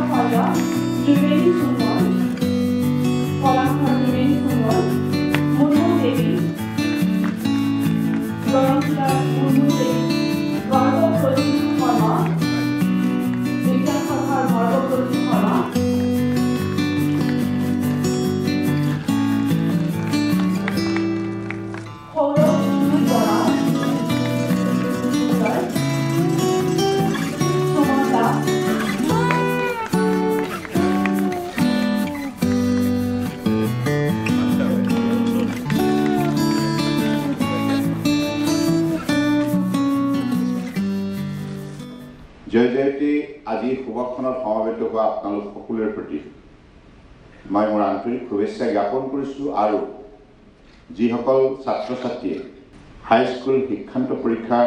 hala güveni sunar. প্ৰতি মই মোৰ আন্তৰিক শুভেচ্ছা জ্ঞাপন কৰিছোঁ আৰু যিসকল ছাত্ৰ ছাত্ৰীয়ে হাইস্কুল শিক্ষান্ত পৰীক্ষা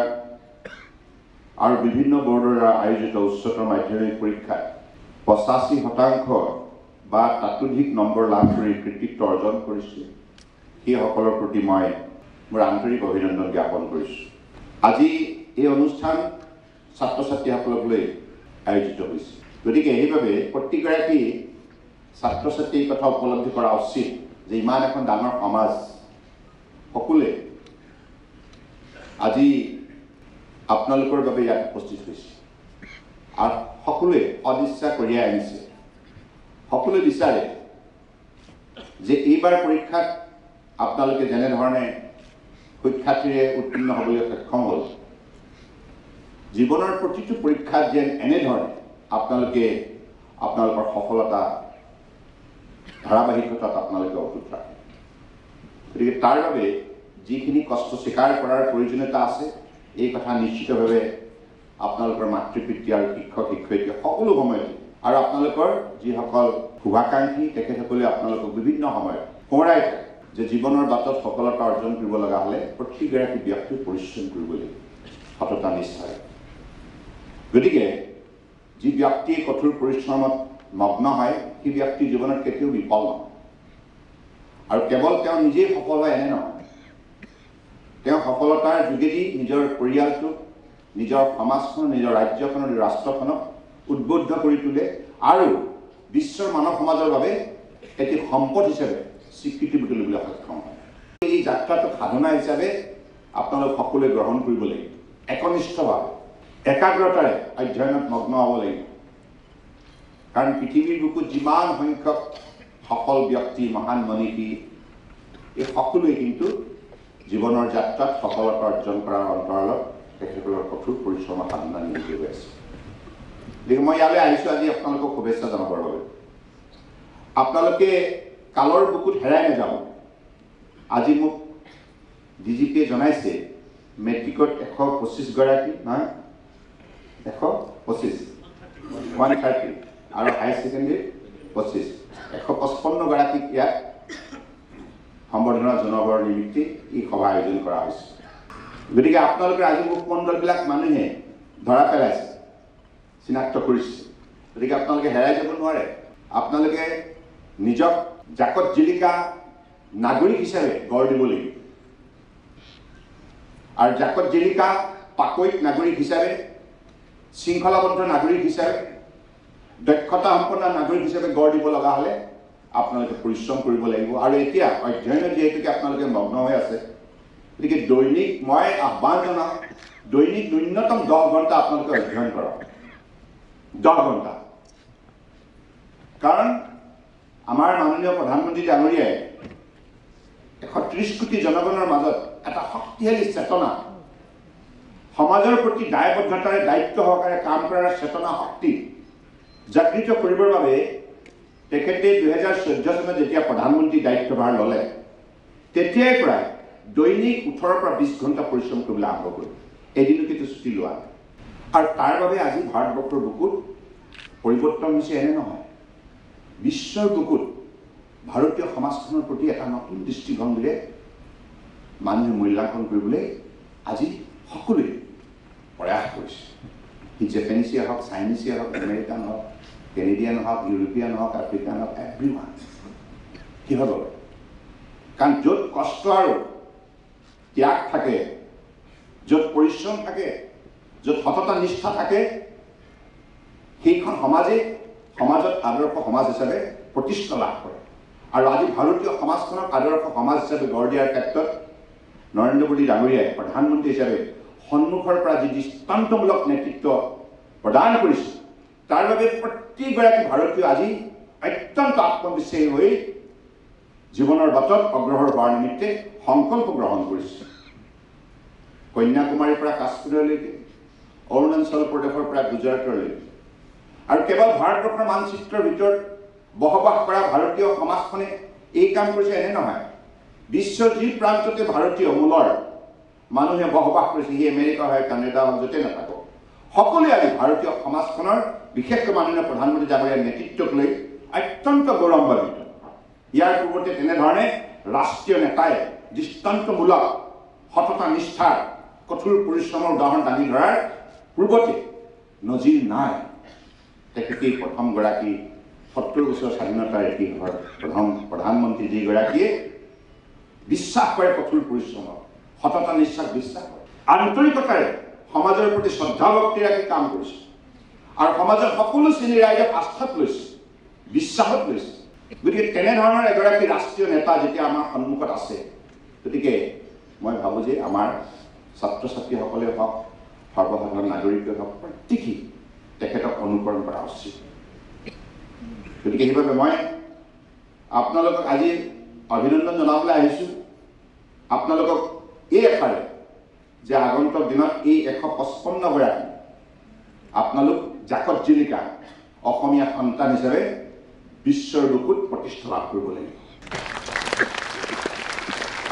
আৰু বিভিন্ন বৰ্ডৰ দ্বাৰা আয়োজিত উচ্চতৰ মাধ্যমিক পৰীক্ষাত পঁচাশী শতাংশ বা তাতোধিক নম্বৰ লাভ কৰি কৃতিত্ব অৰ্জন কৰিছে সেইসকলৰ প্ৰতি মই মোৰ আন্তৰিক অভিনন্দন জ্ঞাপন কৰিছোঁ। আজি এই অনুষ্ঠান ছাত্ৰ ছাত্ৰীসকলক লৈ আয়োজিত হৈছে। গতিকে সেইবাবে প্ৰত্যেকগৰাকী ছাত্ৰ ছাত্ৰীৰ কথা উপলব্ধি কৰা উচিত যে ইমান এখন ডাঙৰ সমাজ সকলোৱে আজি আপোনালোকৰ বাবে ইয়াত উপস্থিত হৈছে। আৰু সকলোৱে সদিচ্ছা কঢ়িয়াই আনিছে। সকলোৱে বিচাৰে যে এইবাৰ পৰীক্ষাত আপোনালোকে যেনেধৰণে সুখ্যাতিৰে উত্তীৰ্ণ হ'বলৈ সক্ষম হ'ল জীৱনৰ প্ৰতিটো পৰীক্ষাত যেন এনেধৰণে আপোনালোকে আপোনালোকৰ সফলতা ধাৰাবাহিকতাত আপোনালোকে অটুট ৰাখে গতিকে তাৰ বাবে যিখিনি কষ্ট স্বীকাৰ কৰাৰ প্ৰয়োজনীয়তা আছে এই কথা নিশ্চিতভাৱে আপোনালোকৰ মাতৃ পিতৃ আৰু শিক্ষক শিক্ষয়িত্ৰী সকলো সময়তে আৰু আপোনালোকৰ যিসকল শুভাকাংক্ষী তেখেতসকলে আপোনালোকক বিভিন্ন সময়ত সোঁৱৰাই যে জীৱনৰ বাটত সফলতা অৰ্জন কৰিব লগা হ'লে প্ৰতিগৰাকী ব্যক্তিৰ পৰিশ্ৰম কৰিব লাগিব। সততা নিষ্ঠাৰে গতিকে যি ব্যক্তিয়ে কঠোৰ পৰিশ্ৰমত মগ্ন হয় সেই ব্যক্তিৰ জীৱনত কেতিয়াও বিফল নহয়। আৰু কেৱল তেওঁ নিজেই সফল হয় এনে নহয়। তেওঁ সফলতাৰ যোগেদি নিজৰ পৰিয়ালটোক নিজৰ সমাজখন নিজৰ ৰাজ্যখন নিজৰ ৰাষ্ট্ৰখনক উদ্বুদ্ধ কৰি তোলে আৰু বিশ্বৰ মানৱ সমাজৰ বাবে এটি সম্পদ হিচাপে স্বীকৃতি বুটলিবলৈ সক্ষম হয়। এই যাত্ৰাটোক সাধনা হিচাপে আপোনালোক সকলোৱে গ্ৰহণ কৰিব লাগিব। একনিষ্ঠভাৱে। একাগ্ৰতাৰে অধ্যয়নত মগ্ন হ'ব লাগিব। কাৰণ পৃথিৱীৰ বুকুত যিমান সংখ্যক সফল ব্যক্তি মহান মনীষী এই সকলোৱে কিন্তু জীৱনৰ যাত্ৰাত সফলতা অৰ্জন কৰাৰ অন্তৰালত তেখেতসকলৰ কঠোৰ পৰিশ্ৰমৰ সাধনা নিয়োজিত হৈ আছে। গতিকে মই ইয়ালৈ আহিছোঁ আজি আপোনালোকক শুভেচ্ছা জনাবৰ বাবে। আপোনালোকে কালৰ বুকুত হেৰাই নাযাব। আজি মোক ডি জি পিয়ে জনাইছে মেট্ৰিকত এশ পঁচিছগৰাকী নহয়? এশ পঁচিছ। ওৱান থাৰ্টি আৰু হায়াৰ ছেকেণ্ডেৰীত পঁচিছ। এশ পঁচপন্নগৰাকীক ইয়াত সম্বৰ্ধনা জনাবৰ নিমিত্তে এই সভা আয়োজন কৰা হৈছে। গতিকে আপোনালোকে আজি মুখমণ্ডলবিলাক মানুহে ধৰা পেলাইছে চিনাক্ত কৰিছে। গতিকে আপোনালোকে হেৰাই যাব নোৱাৰে। আপোনালোকে নিজক জাকত জিলিকা নাগৰিক হিচাপে গঢ় দিব লাগিব। আৰু জাকত জিলিকা পাকৈত নাগৰিক হিচাপে শৃংখলাবদ্ধ নাগৰিক হিচাপে দক্ষতা সম্পন্ন নাগৰিক হিচাপে গঢ় দিব লগা হ'লে আপোনালোকে পৰিশ্ৰম কৰিব লাগিব। আৰু এতিয়া অধ্যয়নত যিহেতুকে আপোনালোকে মগ্ন হৈ আছে গতিকে দৈনিক মই আহ্বান জনাওঁ দৈনিক ন্যূনতম দহ ঘণ্টা আপোনালোকে অধ্যয়ন কৰক। দহ ঘণ্টা। কাৰণ আমাৰ মাননীয় প্ৰধানমন্ত্ৰী ডাঙৰীয়াই এশ ত্ৰিছ কোটি জনগণৰ মাজত এটা শক্তিশালী চেতনা সমাজৰ প্ৰতি দায়বদ্ধতাৰে দায়িত্ব সহকাৰে কাম কৰাৰ চেতনা শক্তি জাগৃত কৰিবৰ বাবে তেখেতে দুহেজাৰ চৈধ্য চনত যেতিয়া প্ৰধানমন্ত্ৰী দায়িত্বভাৰ ল'লে তেতিয়াই প্ৰায় দৈনিক ওঠৰৰ পৰা বিছ ঘণ্টা পৰিশ্ৰম কৰিবলৈ আৰম্ভ কৰিলে। এদিনো কিন্তু ছুটি লোৱা আৰু তাৰ বাবে আজি ভাৰতবৰ্ষৰ বুকুত পৰিৱৰ্তন হৈছে এনে নহয়। বিশ্বৰ বুকুত ভাৰতীয় সমাজখনৰ প্ৰতি এটা নতুন দৃষ্টিভংগীৰে মানুহে মূল্যাংকন কৰিবলৈ আজি সকলোৱে প্ৰয়াস কৰিছে। সি জেপানিছেই হওক চাইনিছেই হওক আমেৰিকান হওক কেনেডিয়ান হওক ইউৰোপীয়ান হওক আফ্ৰিকান হওক এভৰি কিহৰ বাবে কাৰণ য'ত কষ্ট আৰু ত্যাগ থাকে য'ত পৰিশ্ৰম থাকে য'ত সততা নিষ্ঠা থাকে সেইখন সমাজে সমাজত আদৰ্শ সমাজ হিচাপে প্ৰতিষ্ঠা লাভ কৰে। আৰু আজি ভাৰতীয় সমাজখনক আদৰ্শ সমাজ হিচাপে গঢ় দিয়াৰ ক্ষেত্ৰত নৰেন্দ্ৰ মোদী ডাঙৰীয়াই প্ৰধানমন্ত্ৰী হিচাপে সন্মুখৰ পৰা যি দৃষ্টান্তমূলক নেতৃত্ব প্ৰদান কৰিছে তাৰ বাবে প্ৰতিগৰাকী ভাৰতীয় আজি অত্যন্ত আত্মবিশ্বাসী হৈ জীৱনৰ বাটত অগ্ৰসৰ হোৱাৰ নিমিত্তে সংকল্প গ্ৰহণ কৰিছে। কন্যাকুমাৰীৰ পৰা কাশ্মীৰলৈকে অৰুণাচল প্ৰদেশৰ পৰা গুজৰাটলৈকে আৰু কেৱল ভাৰতবৰ্ষৰ মানচিত্ৰৰ ভিতৰত বসবাস কৰা ভাৰতীয় সমাজখনে এই কাম কৰিছে এনে নহয় বিশ্বৰ যি প্ৰান্ততে ভাৰতীয় মূলৰ মানুহে বসবাস কৰিছে সি আমেৰিকা হয় কানাডা য'তে নাথাকক। সকলোৱে আজি ভাৰতীয় সমাজখনৰ বিশেষকৈ মাননীয় প্ৰধানমন্ত্ৰী ডাঙৰীয়াৰ নেতৃত্বক লৈ অত্যন্ত গৌৰৱান্বিত। ইয়াৰ পূৰ্বতে তেনেধৰণে ৰাষ্ট্ৰীয় নেতাই দৃষ্টান্তমূলক সততা নিষ্ঠাৰ কঠোৰ পৰিশ্ৰমৰ উদাহৰণ দাঙি ধৰাৰ পূৰ্বতে নজিৰ নাই। তেখেতেই প্ৰথমগৰাকী সত্তৰ বছৰ স্বাধীনতাৰ ইতিহাসৰ প্ৰথম প্ৰধানমন্ত্ৰী যিগৰাকীয়ে বিশ্বাস কৰে কঠোৰ পৰিশ্ৰমক সততা নিশ্বাস বিশ্বাস আন্তৰিকতাৰে সমাজৰ প্ৰতি শ্ৰদ্ধা ভক্তি ৰাখি কাম কৰিছে আৰু সমাজৰ সকলো শ্ৰেণীৰ ৰাইজক আস্থাত লৈছে বিশ্বাসত লৈছে গতিকে তেনেধৰণৰ এগৰাকী ৰাষ্ট্ৰীয় নেতা যেতিয়া আমাৰ সন্মুখত আছে গতিকে মই ভাবোঁ যে আমাৰ ছাত্ৰ ছাত্ৰীসকলে হওক সৰ্বসাধাৰণ নাগৰিকে হওক প্ৰত্যেকেই তেখেতক অনুকৰণ কৰা উচিত। গতিকে সেইবাবে মই আপোনালোকক আজি অভিনন্দন জনাবলৈ আহিছোঁ। আপোনালোকক এই এষাৰে যে আগন্তুক দিনত এই এশ পঁচপন্নগৰাকী আপোনালোক জাকত জিলিকা অসমীয়া সন্তান হিচাপে বিশ্বৰ বুকুত প্ৰতিষ্ঠা লাভ কৰিব লাগিব।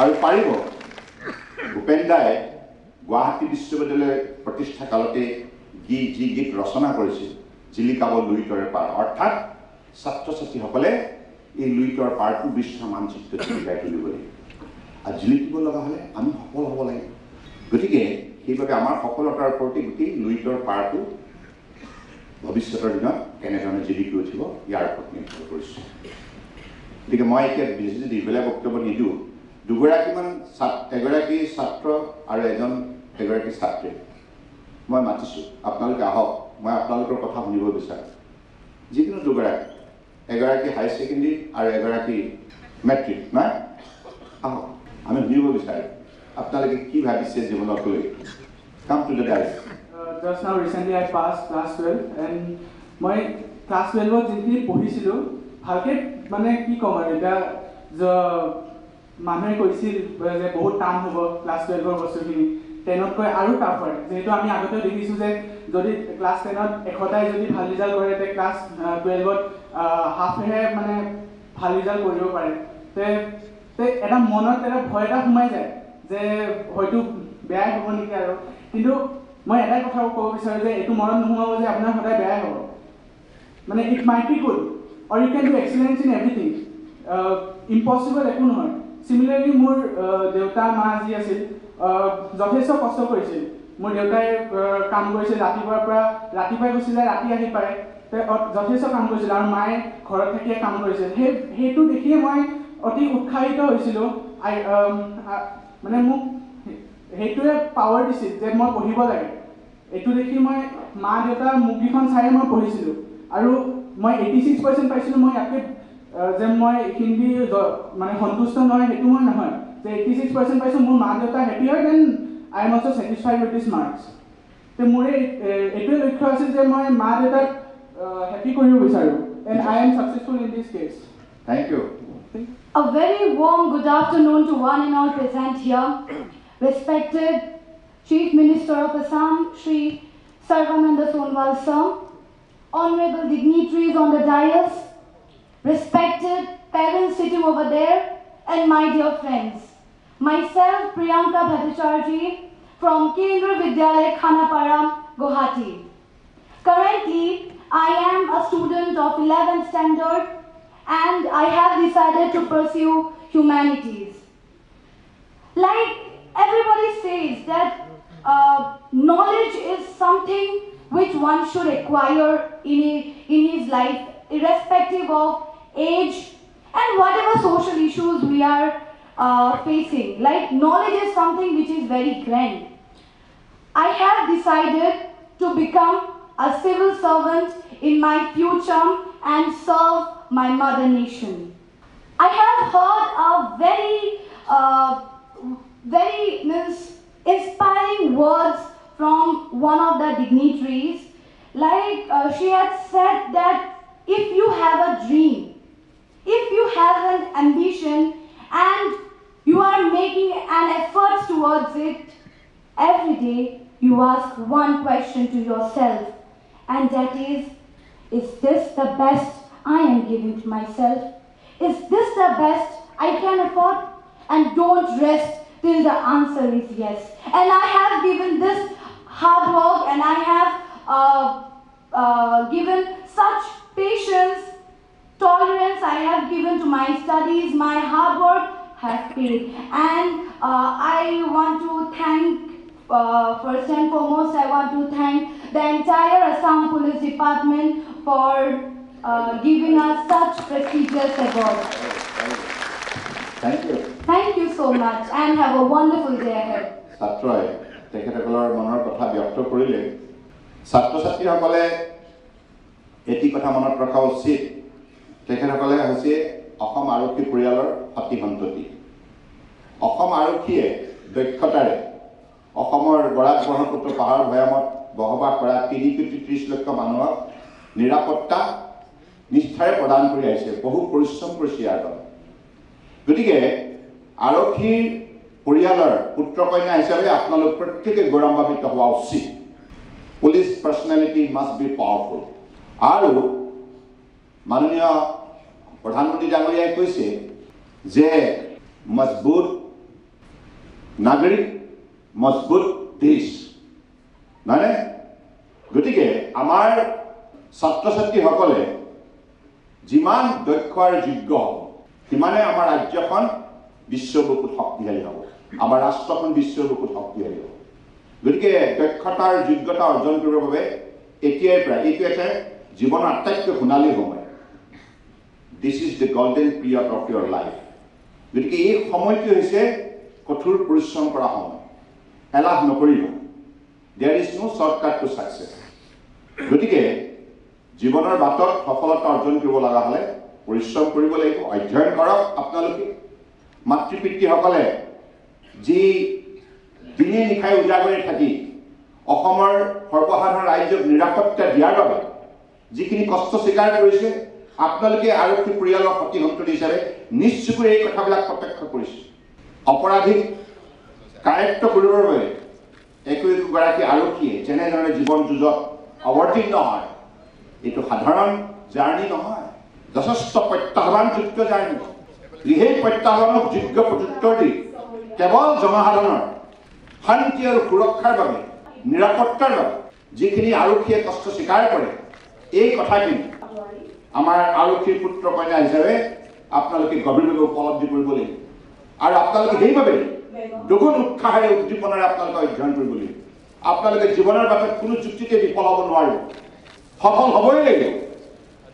আৰু পাৰিব ভূপেন দাই গুৱাহাটী বিশ্ববিদ্যালয় প্ৰতিষ্ঠা কালতে গী যি গীত ৰচনা কৰিছিল জিলিকাব লুইতৰে পাৰ। অৰ্থাৎ ছাত্ৰ ছাত্ৰীসকলে এই লুইতৰ পাৰটো বিশ্বৰ মানচিত্ৰত জিলিকাই তুলিব লাগিব। আৰু জিলিকিব লগা হ'লে আমি সফল হ'ব লাগিব গতিকে সেইবাবে আমাৰ সফলতাৰ প্ৰতি গোটেই লুইতৰ পাৰটো ভৱিষ্যতৰ দিনত কেনেধৰণে জিলিকি উঠিব ইয়াৰ ওপৰত নিৰ্ভৰ কৰিছোঁ। গতিকে মই এতিয়া বেছি দীঘলীয়া বক্তব্য নিদিওঁ। দুগৰাকীমান এগৰাকী ছাত্ৰ আৰু এজন এগৰাকী ছাত্ৰী। মই মাতিছোঁ। আপোনালোকে আহক। মই আপোনালোকৰ কথা শুনিব বিচাৰোঁ। যিকোনো দুগৰাকী এগৰাকী হাই ছেকেণ্ডেৰী আৰু এগৰাকী মেট্ৰিক নাই আমি শুনিব বিচাৰোঁ। আপোনালোকে কি ভাবিছে জীৱনক লৈ come to the days Uh, just now recently I passed class 12 and মই ক্লাছ টুৱেলভত যিখিনি পঢ়িছিলোঁ ভালকৈ মানে কি ক'ম আৰু এতিয়া মানুহে কৈছিল যে বহুত টান হ'ব ক্লাছ টুৱেলভৰ বস্তুখিনি। টেনতকৈ আৰু টাফ হয়। যিহেতু আমি আগতেও দেখিছোঁ যে যদি ক্লাছ টেনত এশটাই যদি ভাল ৰিজাল্ট কৰে তে ক্লাছ টুৱেলভত হাফেহে মানে ভাল ৰিজাল্ট কৰিব পাৰে। তে তে এটা মনত এটা ভয় এটা সোমাই যায় যে হয়তো বেয়াই হ'ব নেকি আৰু। কিন্তু মই এটাই কথা ক'ব বিচাৰোঁ যে এইটো মনত নোসোমাব যে আপোনাৰ সদায় বেয়াই হ'ব। মানে it might be good or you can do excellence in everything impossible একো নহয়। চিমিলাৰলি মোৰ দেউতা মা যি আছিল যথেষ্ট কষ্ট কৰিছিল। মোৰ দেউতাই কাম কৰিছিল ৰাতিপুৱাৰ পৰা ৰাতিপুৱাই গৈছিলে ৰাতি আহি পায় যথেষ্ট কাম কৰিছিল আৰু মায়ে ঘৰত থাকিয়ে কাম কৰিছিল। সেই সেইটো দেখিয়ে মই অতি উৎসাহিত হৈছিলোঁ। আই মানে মোক সেইটোৱে পাৱাৰ দিছিল যে মই পঢ়িব লাগে। এইটো দেখি মই মা দেউতাৰ মুখকেইখন চায়ে মই পঢ়িছিলোঁ। আৰু মই এইটি ছিক্স পাৰ্চেণ্ট পাইছিলোঁ মই ইয়াতকৈ যে মই হিন্দী মানে সন্তুষ্ট নহয় সেইটো মই নহয়। যে এইটি ছিক্স পাৰ্চেণ্ট পাইছোঁ মোৰ মা দেউতা হেপী হয় then I am also' satisfied with this marks তে মোৰ এই এ- এইটোৱে লক্ষ্য আছিল যে মই মা দেউতাক হেপী কৰিব বিচাৰোঁ। And I am successful in this case thank you A very warm good afternoon to one and all present here. Respected Chief Minister of Assam, Shri Sarvananda Sonwal sir, honorable dignitaries on the dais, respected parents sitting over there, and my dear friends. Myself, Priyanka Bhattacharjee from Kendra Vidyalaya Khanapara, Guwahati. Currently, I am a student of 11th standard and I have decided to pursue humanities. Like everybody says that uh, knowledge is something which one should acquire in, a- in his life, irrespective of age and whatever social issues we are uh, facing. Like knowledge is something which is very grand. I have decided to become a civil servant in my future and serve my mother nation. I have heard a very, uh, very means inspiring words from one of the dignitaries. Like uh, she had said that if you have a dream, if you have an ambition and you are making an effort towards it, every day you ask one question to yourself, and that is Is this the best I am giving to myself? Is this the best I can afford? And don't rest till the answer is yes. And I have given this hard work and I have uh, uh, given such patience tolerance I have given to my studies, my hard work has paid. And uh, I want to thank, uh, first and foremost, I want to thank the entire Assam Police Department for uh, giving us such prestigious award. Thank you Thank you so much and have a wonderful day ahead. ছাত্ৰই তেখেতসকলৰ মনৰ কথা ব্যক্ত কৰিলে ছাত্ৰ ছাত্ৰীসকলে এটি কথা মনত ৰখা উচিত তেখেতসকলে হৈছে অসম আৰক্ষী পৰিয়ালৰ সতি সন্ততি অসম আৰক্ষীয়ে দক্ষতাৰে অসমৰ বৰাক ব্ৰহ্মপুত্ৰ পাহাৰ ভৈয়ামত বসবাস কৰা তিনি কোটি ত্ৰিছ লক্ষ মানুহক নিৰাপত্তা নিষ্ঠাৰে প্ৰদান কৰি আহিছে বহু পৰিশ্ৰম কৰিছে ইয়াৰ বাবে। গতিকে আৰক্ষীৰ পৰিয়ালৰ পুত্ৰ কন্যা হিচাপে আপোনালোক প্ৰত্যেকে গৌৰৱান্বিত হোৱা উচিত। Police personality must be powerful আৰু মাননীয় প্ৰধানমন্ত্ৰী ডাঙৰীয়াই কৈছে যে মজবুত নাগৰিক মজবুত দেশ। নহয়নে গতিকে আমাৰ ছাত্ৰ ছাত্ৰীসকলে যিমান দক্ষ আৰু যোগ্য হ'ব সিমানে আমাৰ ৰাজ্যখন বিশ্বৰ বুকুত শক্তিশালী হ'ব। আমাৰ ৰাষ্ট্ৰখন বিশ্বৰ বুকুত শক্তিশালী হ'ব। গতিকে দক্ষতাৰ যোগ্যতা অৰ্জন কৰিবৰ বাবে এতিয়াৰ পৰা এইটো এটা জীৱনৰ আটাইতকৈ সোণালী সময়। This is the golden period of your life গতিকে এই সময়টো হৈছে কঠোৰ পৰিশ্ৰম কৰা সময়। এলাহ নকৰিব। There is no' shortcut to success গতিকে জীৱনৰ বাটত সফলতা অৰ্জন কৰিব লগা হ'লে পৰিশ্ৰম কৰিব লাগিব। অধ্যয়ন কৰক আপোনালোকে। মাতৃ পিতৃসকলে যি দিনে নিশাই উজাগৰি থাকি অসমৰ সৰ্বসাধাৰণ ৰাইজক নিৰাপত্তা দিয়াৰ বাবে যিখিনি কষ্ট স্বীকাৰ কৰিছে আপোনালোকে আৰক্ষী পৰিয়ালৰ সতি সন্ততি হিচাপে নিশ্চয়কৈ এই কথাবিলাক প্ৰত্যক্ষ কৰিছে। অপৰাধীক কাৰেক্ট কৰিবৰ বাবে একো একোগৰাকী আৰক্ষীয়ে যেনেধৰণে জীৱন যুঁজত অৱতীৰ্ণ হয় এইটো সাধাৰণ জাৰ্ণি নহয়। যথেষ্ট প্ৰত্যাহ্বানযুক্ত জাৰ্ণি। সেই প্ৰত্যাহ্বানক যোগ্য প্ৰত্যুত্তৰ দি কেৱল জনসাধাৰণৰ শান্তি আৰু সুৰক্ষাৰ বাবে নিৰাপত্তাৰ বাবে যিখিনি আৰক্ষীয়ে কষ্ট স্বীকাৰ কৰে এই কথাখিনি আমাৰ আৰক্ষীৰ পুত্ৰ কন্যা হিচাপে আপোনালোকে গভীৰভাৱে উপলব্ধি কৰিব লাগিব। আৰু আপোনালোকে সেইবাবে দুগুণ উৎসাহেৰে উদ্দীপনাৰে আপোনালোকে অধ্যয়ন কৰিব লাগিব। আপোনালোকে জীৱনৰ বাটত কোনো যুক্তিতে বিফল হ'ব নোৱাৰিব। সফল হ'বই। লাগিব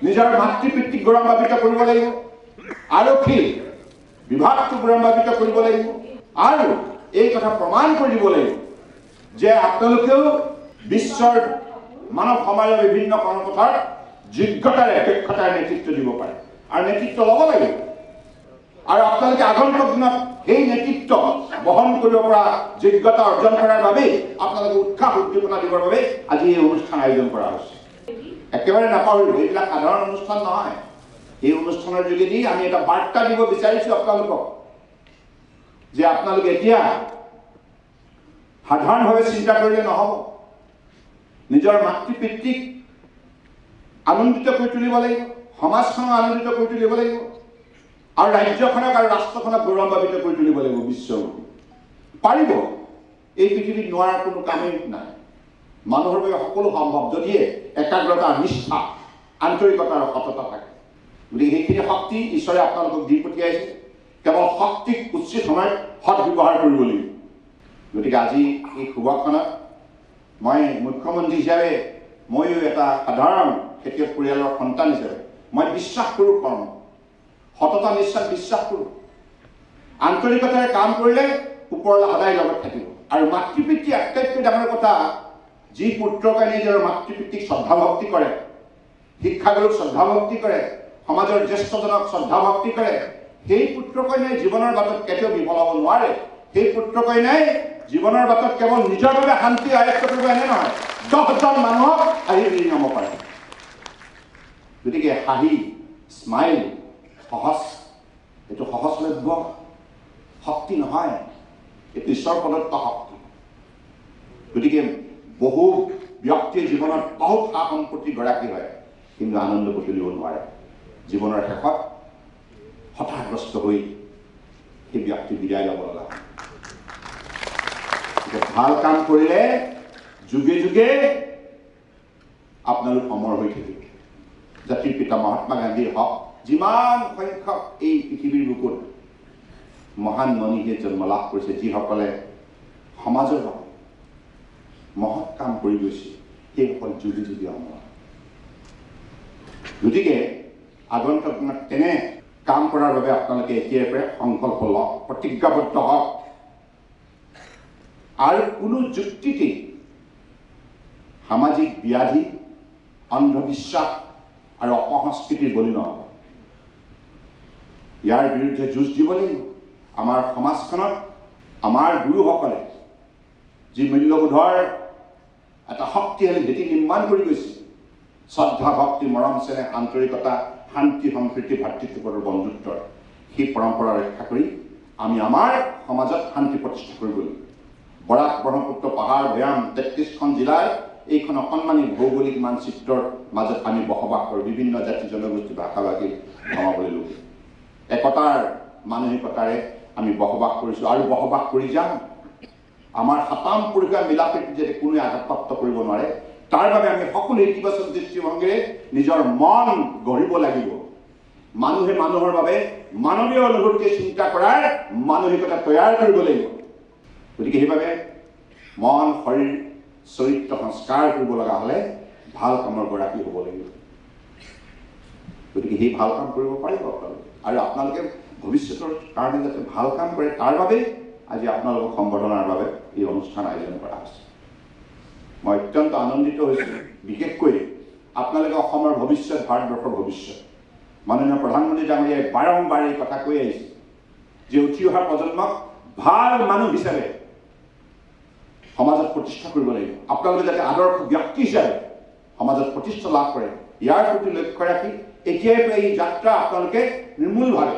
নিজৰ মাতৃ পিতৃক গৌৰৱান্বিত কৰিব লাগিব। আৰক্ষী বিভাগটো গৌৰৱান্বিত কৰিব লাগিব। আৰু এই কথা প্ৰমাণ কৰি দিব লাগিব যে আপোনালোকেও বিশ্বৰ মানৱ সমাজৰ বিভিন্ন কৰ্মপথাৰ যোগ্যতাৰে দক্ষতাৰে নেতৃত্ব দিব পাৰে। আৰু নেতৃত্ব ল'ব লাগিব আৰু আপোনালোকে আগন্তুক দিনত সেই নেতৃত্ব বহন কৰিব পৰা যোগ্যতা অৰ্জন কৰাৰ বাবেই আপোনালোকে উৎসাহ উদ্দীপনা দিবৰ বাবে আজি এই অনুষ্ঠান আয়োজন কৰা হৈছে। একেবাৰে নাপাহৰিব এইবিলাক সাধাৰণ অনুষ্ঠান নহয়। এই অনুষ্ঠানৰ যোগেদি আমি এটা বাৰ্তা দিব বিচাৰিছোঁ আপোনালোকক যে আপোনালোকে এতিয়া সাধাৰণভাৱে চিন্তা কৰিলে নহ'ব। নিজৰ মাতৃ পিতৃক আনন্দিত কৰি তুলিব লাগিব সমাজখনক আনন্দিত কৰি তুলিব লাগিব আৰু ৰাজ্যখনক আৰু ৰাষ্ট্ৰখনক গৌৰৱান্বিত কৰি তুলিব লাগিব বিশ্বৰ পাৰিব এই পৃথিৱীত নোৱাৰাৰ কোনো কামেই নাই। মানুহৰ বাবে সকলো সম্ভৱ যদিহে একাগ্ৰতা নিষ্ঠা আন্তৰিকতা আৰু সততা থাকে। গতিকে সেইখিনি শক্তি ঈশ্বৰে আপোনালোকক দি পঠিয়াইছে। কেৱল শক্তিক উচিত সময়ত সৎ ব্যৱহাৰ কৰিব লাগিব। গতিকে আজি এই শুভক্ষণত মই মুখ্যমন্ত্ৰী হিচাপে ময়ো এটা সাধাৰণ খেতিয়ক পৰিয়ালৰ সন্তান হিচাপে মই বিশ্বাস কৰোঁ কৰ্ম সততা নিশ্চয় বিশ্বাস কৰোঁ। আন্তৰিকতাৰে কাম কৰিলে ওপৰলৈ সদায় লগত থাকিব। আৰু মাতৃ পিতৃ আটাইতকৈ ডাঙৰ কথা যি পুত্ৰকে নিজৰ মাতৃ পিতৃক শ্ৰদ্ধা ভক্তি কৰে শিক্ষাগুৰুক শ্ৰদ্ধা ভক্তি কৰে সমাজৰ জ্যেষ্ঠজনক শ্ৰদ্ধা ভক্তি কৰে সেই পুত্ৰ কন্যাই জীৱনৰ বাটত কেতিয়াও বিফল হ'ব নোৱাৰে। সেই পুত্ৰ কন্যাই জীৱনৰ বাটত কেৱল নিজৰ বাবে শান্তি আয়ত্ব কৰিব এনে নহয় দহজন মানুহক হাঁহি ঋণ হ'ব পাৰে গতিকে হাঁহি স্মাইল সহজ এইটো সহজলভ্য শক্তি নহয় এইটো ঈশ্বৰ প্ৰদত্ত শক্তি। গতিকে বহু ব্যক্তিয়ে জীৱনত বহুত সা সম্পত্তি গৰাকী হয়। কিন্তু আনন্দ তুলিব নোৱাৰে। জীৱনৰ শেষত হতাশগ্ৰস্ত হৈ সেই ব্যক্তি বিদায় ল'ব লগা হয়। ভাল কাম কৰিলে যুগে যুগে আপোনালোক অমৰ হৈ থাকিব। জাতিৰ পিতা মহাত্মা গান্ধীয়ে হওক যিমান সংখ্যক এই পৃথিৱীৰ বুকুত মহান মনীষীয়ে জন্ম লাভ কৰিছে যিসকলে সমাজৰ বাবে মহৎ কাম কৰি গৈছে সেইসকল যুগে যুগে অমৰ গতিকে আগন্তুক দিনত তেনে কাম কৰাৰ বাবে আপোনালোকে এতিয়াৰ পৰাই সংকল্প লওক প্ৰতিজ্ঞাবদ্ধ হওক আৰু কোনো যুক্তিতেই সামাজিক ব্যাধি অন্ধবিশ্বাস আৰু অপসংস্কৃতিৰ বলি নহ'ব ইয়াৰ বিৰুদ্ধে যুঁজ দিব লাগিব আমাৰ সমাজখনত আমাৰ গুৰুসকলে যি মূল্যবোধৰ এটা শক্তিশালী ভেটি নিৰ্মাণ কৰি গৈছে। শ্ৰদ্ধা ভক্তি মৰম চেনেহ আন্তৰিকতা শান্তি সম্প্ৰীতি ভাতৃত্ববোধৰ বন্ধুত্বৰ সেই পৰম্পৰা ৰক্ষা কৰি আমি আমাৰ সমাজত শান্তি প্ৰতিষ্ঠা কৰিব লাগিব বৰাক ব্ৰহ্মপুত্ৰ পাহাৰ ভৈয়াম তেত্ৰিছখন জিলাৰ এইখন অকণমানি ভৌগোলিক মানচিত্ৰৰ মাজত আমি বসবাস কৰোঁ বিভিন্ন জাতি জনগোষ্ঠী ভাষা ভাষী ধৰ্মাৱলী লোক। একতাৰ মানসিকতাৰে আমি বসবাস কৰিছোঁ আৰু বসবাস কৰি যাম। আমাৰ সাতাম পৰীক্ষা মিলাপ্ৰীতি যাতে কোনোৱে আঘাতপ্ৰাপ্ত কৰিব নোৱাৰে। তাৰ বাবে আমি সকলো ইতিবাচক দৃষ্টিভংগীৰে নিজৰ মন গঢ়িব লাগিব। মানুহে মানুহৰ বাবে মানৱীয় অনুভূতিৰে চিন্তা কৰাৰ মানসিকতা তৈয়াৰ কৰিব লাগিব। গতিকে সেইবাবে মন শৰীৰ চৰিত্ৰ সংস্কাৰ কৰিব লগা হ'লে ভাল কামৰ গৰাকী হ'ব লাগিব। গতিকে সেই ভাল কাম কৰিব পাৰিব আপোনালোকে। আৰু আপোনালোকে ভৱিষ্যতৰ কাৰণে যাতে ভাল কাম কৰে তাৰ বাবেই আজি আপোনালোকক সম্বৰ্ধনাৰ বাবে এই অনুষ্ঠান আয়োজন কৰা হৈছে। মই অত্যন্ত আনন্দিত হৈছোঁ বিশেষকৈ আপোনালোকে অসমৰ ভৱিষ্যত ভাৰতবৰ্ষৰ ভৱিষ্যত। মাননীয় প্ৰধানমন্ত্ৰী ডাঙৰীয়াই বাৰম্বাৰ এই কথা কৈ আহিছে যে উঠি অহা প্ৰজন্মক ভাল মানুহ হিচাপে সমাজত প্ৰতিষ্ঠা কৰিব লাগিব। আপোনালোকে যাতে আদৰ্শ ব্যক্তি হিচাপে সমাজত প্ৰতিষ্ঠা লাভ কৰে ইয়াৰ প্ৰতি লক্ষ্য ৰাখি এতিয়াই এই যাত্ৰা আপোনালোকে নিৰ্মূলভাৱে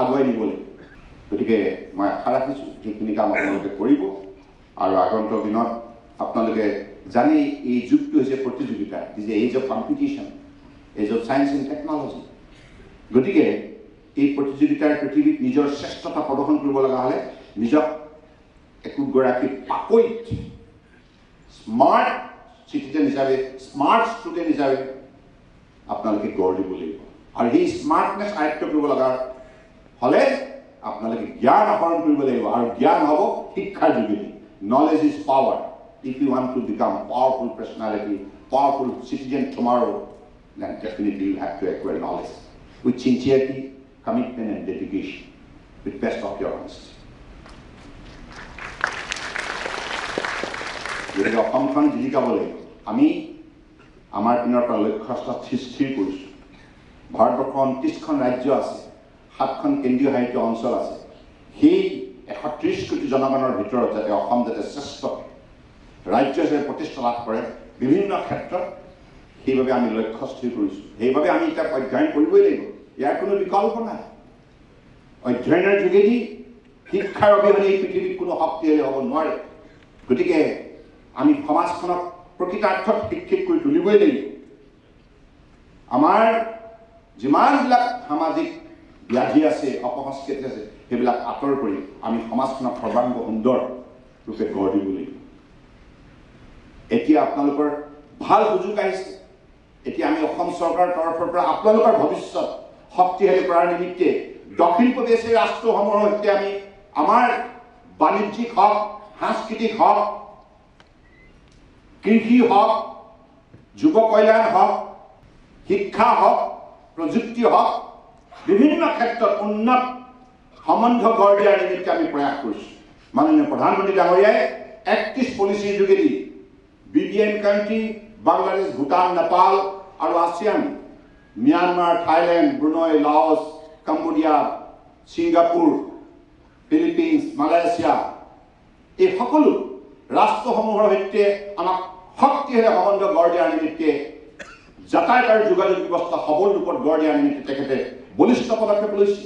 আগুৱাই নিব লাগিব গতিকে মই আশা ৰাখিছোঁ সেইখিনি কাম আপোনালোকে কৰিব আৰু আগন্তুক দিনত আপোনালোকে জানেই এই যুগটো হৈছে প্ৰতিযোগিতা these age of competition age of science and technology গতিকে এই প্ৰতিযোগিতাৰ পৃথিৱীত নিজৰ শ্ৰেষ্ঠতা প্ৰদৰ্শন কৰিব লগা হ'লে নিজক একোগৰাকী পাকৈত স্মাৰ্ট চিটিজেন হিচাপে স্মাৰ্ট ষ্টুডেণ্ট হিচাপে আপোনালোকে গঢ় দিব লাগিব। আৰু সেই স্মাৰ্টনেছ আয়ত্ব কৰিব লগা হ'লে আপোনালোকে জ্ঞান আহৰণ কৰিব লাগিব আৰু জ্ঞান হ'ব শিক্ষাৰ যোগেদি knowledge is power if you want to become powerful personality powerful citizen tomorrow then definitely you have to acquire knowledge with sincerity commitment and dedication with best of your honesty গতিকে অসমখন জিলিকাব লাগিব আমি আমাৰ পিনৰ পৰা লক্ষ্য স্থিৰ কৰিছোঁ ভাৰতবৰ্ষৰ ঊনত্ৰিছখন ৰাজ্য আছে। সাতখন কেন্দ্ৰীয় শাসিত অঞ্চল আছে। সেই এশ ত্ৰিছ কোটি জনগণৰ ভিতৰত যাতে অসম যাতে শ্ৰেষ্ঠ ৰাজ্য হিচাপে প্ৰতিষ্ঠা লাভ কৰে বিভিন্ন ক্ষেত্ৰত সেইবাবে আমি লক্ষ্য স্থিৰ কৰিছোঁ। সেইবাবে আমি এতিয়া অধ্যয়ন কৰিবই লাগিব। ইয়াৰ কোনো বিকল্প নাই। অধ্যয়নৰ যোগেদি শিক্ষাৰ অবিহনে এই পৃথিৱীত কোনো শক্তিশালী হ'ব নোৱাৰে। গতিকে আমি সমাজখনক প্ৰকৃতাৰ্থত শিক্ষিত কৰি তুলিবই লাগিব। আমাৰ যিমানবিলাক সামাজিক ব্যাধি আছে অপসংস্কৃতি আছে সেইবিলাক আঁতৰ কৰি আমি সমাজখনক সৰ্বাংগ সুন্দৰ ৰূপে গঢ় দিব লাগিব এতিয়া আপোনালোকৰ ভাল সুযোগ আহিছে। এতিয়া আমি অসম চৰকাৰৰ তৰফৰ পৰা আপোনালোকৰ ভৱিষ্যত শক্তিশালী কৰাৰ নিমিত্তে দক্ষিণ পূব এছিয়াৰ ৰাষ্ট্ৰসমূহৰ সৈতে আমি আমাৰ বাণিজ্যিক হওক সাংস্কৃতিক হওক কৃষি হওক যুৱ কল্যাণ হওক শিক্ষা হওক প্ৰযুক্তি হওক বিভিন্ন ক্ষেত্ৰত উন্নত সম্বন্ধ গঢ় দিয়াৰ নিমিত্তে আমি প্ৰয়াস কৰিছোঁ। মাননীয় প্ৰধানমন্ত্ৰী ডাঙৰীয়াই একত্ৰিছ পলিচিৰ যোগেদি B B N country Bangladesh Bhutan Nepal আৰু ASEAN Myanmar Thailand Brunei Laos Cambodia Singapore Philippines Malaysia এই সকলো ৰাষ্ট্ৰসমূহৰ সৈতে আমাক শক্তিশালী সম্বন্ধ গঢ় দিয়াৰ নিমিত্তে যাতায়াত আৰু যোগাযোগ ব্যৱস্থা সবল ৰূপত গঢ় দিয়াৰ নিমিত্তে তেখেতে বলিষ্ঠ পদক্ষেপ লৈছে।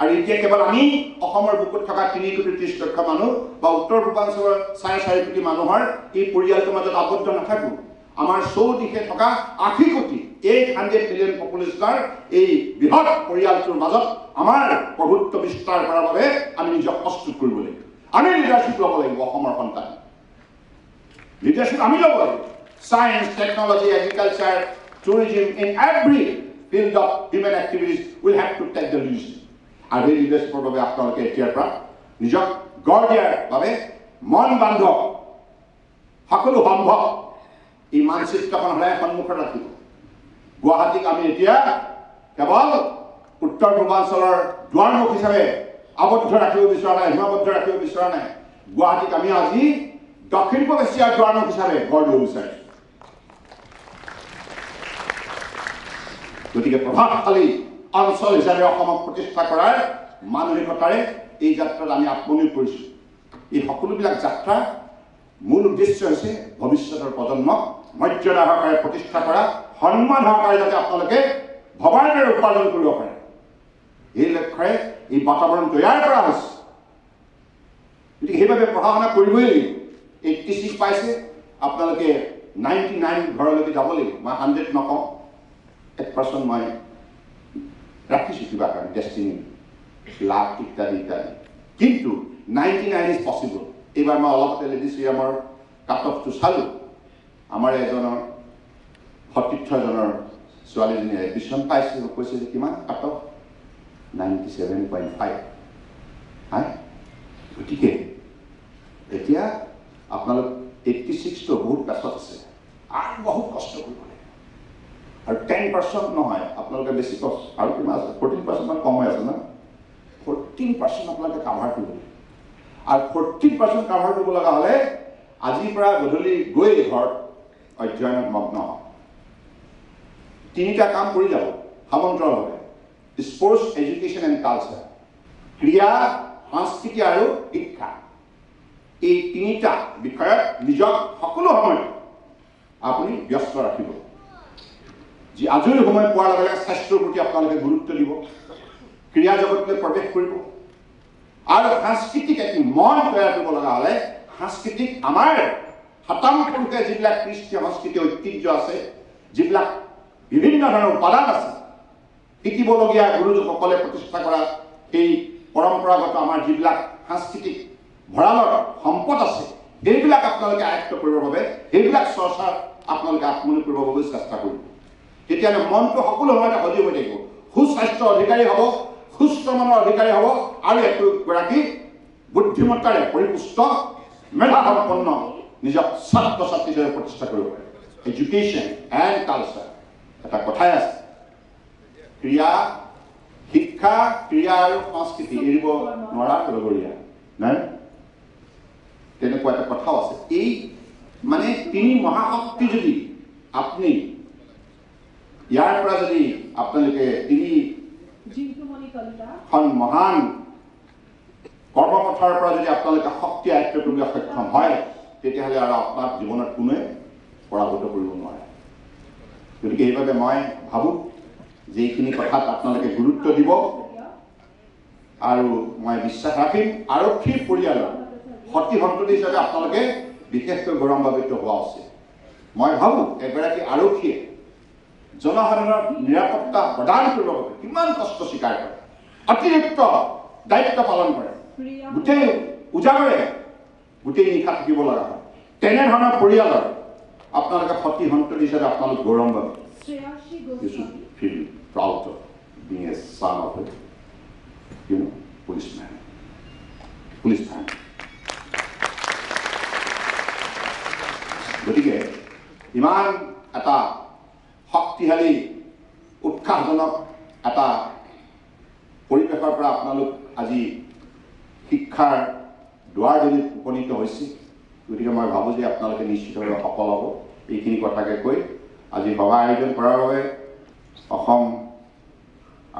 আৰু এতিয়া কেৱল আমি অসমৰ বুকুত থকা তিনি কোটি ত্ৰিছ লক্ষ মানুহ বা উত্তৰ পূৰ্বাঞ্চলৰ চাৰে চাৰি কোটি মানুহৰ এই পৰিয়ালটোৰ মাজত আবদ্ধ নাথাকোঁ। আমাৰ চৌদিশে থকা আশী কোটি এইট হাণ্ড্ৰেড মিলিয়ন পপুলেশ্যনৰ এই বৃহৎ পৰিয়ালটোৰ মাজত আমাৰ প্ৰভুত্ব বিস্তাৰ কৰাৰ বাবে আমি নিজক প্ৰস্তুত কৰিব লাগিব। আমি লিডাৰশ্বিপ ল'ব লাগিব অসমৰ সন্তান। লিডাৰশ্বিপ আমি ল'ব লাগিব। Science technology agriculture tourism in every field of human activities will have to take the leadership আৰু সেই লিডাৰশ্বিপৰ বাবে আপোনালোকে এতিয়াৰ পৰা নিজক গঢ় দিয়াৰ বাবে মন বান্ধৱ সকলো সম্ভৱ এই মানচিত্ৰখন সদায় সন্মুখত ৰাখিব গুৱাহাটীক আমি এতিয়া কেৱল উত্তৰ পূৰ্বাঞ্চলৰ দুৱাৰমুখ হিচাপে আবদ্ধ ৰাখিব বিচৰা নাই সীমাবদ্ধ ৰাখিব বিচৰা নাই গুৱাহাটীক আমি আজি দক্ষিণ পূব এছিয়াৰ দুৱাৰমুখ হিচাপে গঢ় দিব বিচাৰিছোঁ গতিকে প্ৰভাৱশালী অঞ্চল হিচাপে অসমক প্ৰতিষ্ঠা কৰাৰ মানসিকতাৰে এই যাত্ৰাত আমি আত্মনিয়োগ কৰিছোঁ। এই সকলোবিলাক যাত্ৰা মূল উদ্দেশ্য হৈছে ভৱিষ্যতৰ প্ৰজন্মক মৰ্যাদা সহকাৰে প্ৰতিষ্ঠা কৰা সন্মান সহকাৰে যাতে আপোনালোকে দৰে উপাৰ্জন কৰিব পাৰে। এই লক্ষ্যৰে এই বাতাবৰণ তৈয়াৰ কৰা হৈছে। গতিকে সেইবাবে পঢ়া শুনা কৰিবই লাগিব। এইটটি ছিক্স পাইছে আপোনালোকে নাইণ্টি নাইন ঘৰলৈকে যাব লাগিব। মই হাণ্ড্ৰেড নকওঁ। এক পাৰ্চেণ্ট মই ৰাখিছোঁ কিবা কাৰণে ডেষ্টিনি লাভ ইত্যাদি ইত্যাদি কিন্তু নাইণ্টি নাইন ইজ পচিবল এইবাৰ মই অলপতে লেডি শ্ৰীৰামৰ কাট অফটো চালোঁ আমাৰ এজনৰ সতীৰ্থ এজনৰ ছোৱালীজনীয়ে এডমিশ্যন পাইছে কৈছে যে কিমান cut off ninety seven point five high গতিকে এতিয়া আপোনালোক এইটটি ছিক্সটো বহুত পাছত আছে আৰু বহুত কষ্ট কৰিব আৰু টেন পাৰ্চেণ্ট নহয় আপোনালোকে বেছি কষ্ট আৰু কিমান আছে? ফৰ্টিন পাৰ্চেণ্টমান কম হৈ আছে ন? ফৰ্টিন পাৰ্চেণ্ট আপোনালোকে কাভাৰ কৰিব। আৰু ফৰ্টিন পাৰ্চেণ্ট কাভাৰ কৰিব লগা হ'লে আজিৰ পৰা গধূলি গৈ ঘৰত অধ্যয়নত মগ্ন হওক। তিনিটা কাম কৰি যাব সমান্তৰালভাৱে স্পৰ্টছ এডুকেশ্যন এণ্ড কালচাৰ ক্ৰীড়া সংস্কৃতি আৰু শিক্ষা। এই তিনিটা বিষয়ত নিজক সকলো সময়ত আপুনি ব্যস্ত ৰাখিব। যি আজৰি সময় পোৱাৰ লগে লগে স্বাস্থ্যৰ প্ৰতি আপোনালোকে গুৰুত্ব দিব। ক্ৰীড়া জগতলৈ প্ৰৱেশ কৰিব। আৰু সাংস্কৃতিক এটি মন তৈয়াৰ কৰিব লগা হ'লে সাংস্কৃতিক আমাৰ শতাংশ পুৰুষে যিবিলাক কৃষ্টি সংস্কৃতি ঐতিহ্য আছে যিবিলাক বিভিন্ন ধৰণৰ উপাদান আছে শিকিবলগীয়া গুৰুজসকলে প্ৰতিষ্ঠা কৰা সেই পৰম্পৰাগত আমাৰ যিবিলাক সাংস্কৃতিক ভঁৰালৰ সম্পদ আছে সেইবিলাক আপোনালোকে আয়ত্ব কৰিবৰ বাবে সেইবিলাক চৰ্চা আপোনালোকে আত্মনিয়োগ কৰিবৰ বাবে চেষ্টা কৰিব। তেতিয়াহ'লে মনটো সকলো সময়তে সজীৱ হৈ থাকিব। সুস্বাস্থ্যৰ অধিকাৰী হ'ব সুস্থ মনৰ অধিকাৰী হ'ব আৰু একোগৰাকী বুদ্ধিমত্তাৰে পৰিপুষ্ট মেধাসম্পন্ন নিজক ছাত্ৰ ছাত্ৰী হিচাপে প্ৰতিষ্ঠা কৰিব পাৰে। এডুকেশ্যন এণ্ড কালচাৰ এটা কথাই আছে। ক্ৰীড়া শিক্ষা ক্ৰীড়া আৰু সংস্কৃতি এৰিব নোৱাৰা লগৰীয়া নাই তেনেকুৱা এটা কথাও আছে। এই মানে তিনি মহাশক্তি যদি আপুনি ইয়াৰ পৰা যদি আপোনালোকে তিনি জিন্টুমণি কলিতা এখন মহান কৰ্মপথাৰৰ পৰা যদি আপোনালোকে শক্তি আয়ত্ব কৰিবলৈ সক্ষম হয় তেতিয়াহ'লে আৰু আপোনাক জীৱনত কোনোৱে পৰাভূত কৰিব নোৱাৰে গতিকে সেইবাবে মই ভাবোঁ যে এইখিনি কথাত আপোনালোকে গুৰুত্ব দিব আৰু মই বিশ্বাস ৰাখিম আৰক্ষীৰ পৰিয়ালৰ সতী সন্ততি হিচাপে আপোনালোকে বিশেষকৈ গৌৰৱান্বিত হোৱা উচিত মই ভাবোঁ এগৰাকী আৰক্ষীয়ে জনসাধাৰণৰ নিৰাপত্তা প্ৰদান কৰিবৰ বাবে কিমান কষ্ট স্বীকাৰ কৰে। অতিৰিক্ত দায়িত্ব পালন কৰে। গোটেই উজাগৰে গোটেই নিশা থাকিব লগা হয়। তেনেধৰণৰ পৰিয়ালৰ আপোনালোকে সতী সন্ততি হিচাপে আপোনালোক গৌৰৱান্বিত শ্ৰেয়াশী You Goswami. Should feel proud of being a son of a, you know, policeman. Policeman. গতিকে ইমান এটা শক্তিশালী উৎসাহজনক এটা পৰিৱেশৰ পৰা আপোনালোক আজি শিক্ষাৰ দুৱাৰদলিত উপনীত হৈছে গতিকে মই ভাবোঁ যে আপোনালোকে নিশ্চিতভাৱে সফল হ'ব। এইখিনি কথাকে কৈ আজি সভা আয়োজন কৰাৰ বাবে অসম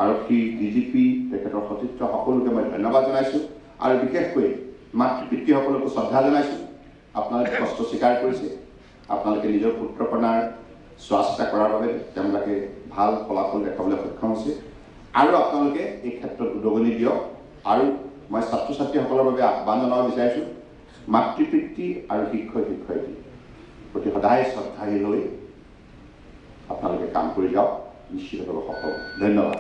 আৰক্ষী ডি জি পি তেখেতৰ সতীৰ্থ সকলোকে মই ধন্যবাদ জনাইছোঁ। আৰু বিশেষকৈ মাতৃ পিতৃসকলকো শ্ৰদ্ধা জনাইছোঁ। আপোনালোকে কষ্ট স্বীকাৰ কৰিছে। আপোনালোকে নিজৰ পুত্ৰ কন্যাৰ চোৱা চিতা কৰাৰ বাবে তেওঁলোকে ভাল ফলাফল দেখাবলৈ সক্ষম হৈছে। আৰু আপোনালোকে এই ক্ষেত্ৰত উদগনি দিয়ক। আৰু মই ছাত্ৰ ছাত্ৰীসকলৰ বাবে আহ্বান জনাব বিচাৰিছোঁ মাতৃ পিতৃ আৰু শিক্ষক শিক্ষয়িত্ৰী প্ৰতি সদায় শ্ৰদ্ধাশীল হৈ আপোনালোকে কাম কৰি যাওক। নিশ্চিতভাৱে সফল। ধন্যবাদ।